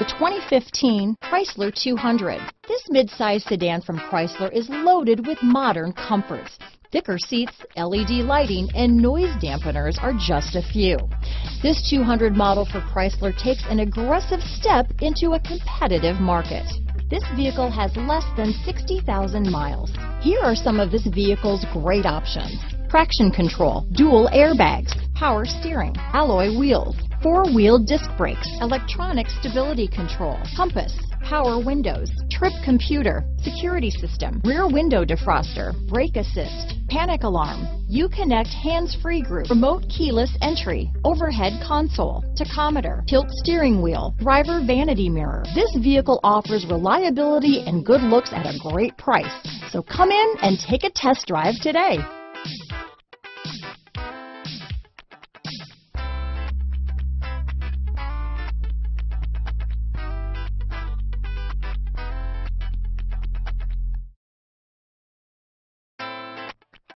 The 2015 Chrysler 200. This midsize sedan from Chrysler is loaded with modern comforts. Thicker seats, LED lighting, and noise dampeners are just a few. This 200 model for Chrysler takes an aggressive step into a competitive market. This vehicle has less than 60,000 miles. Here are some of this vehicle's great options. Traction control, dual airbags, power steering, alloy wheels, four-wheel disc brakes, electronic stability control, compass, power windows, trip computer, security system, rear window defroster, brake assist, panic alarm, Uconnect hands-free group, remote keyless entry, overhead console, tachometer, tilt steering wheel, driver vanity mirror. This vehicle offers reliability and good looks at a great price. So come in and take a test drive today.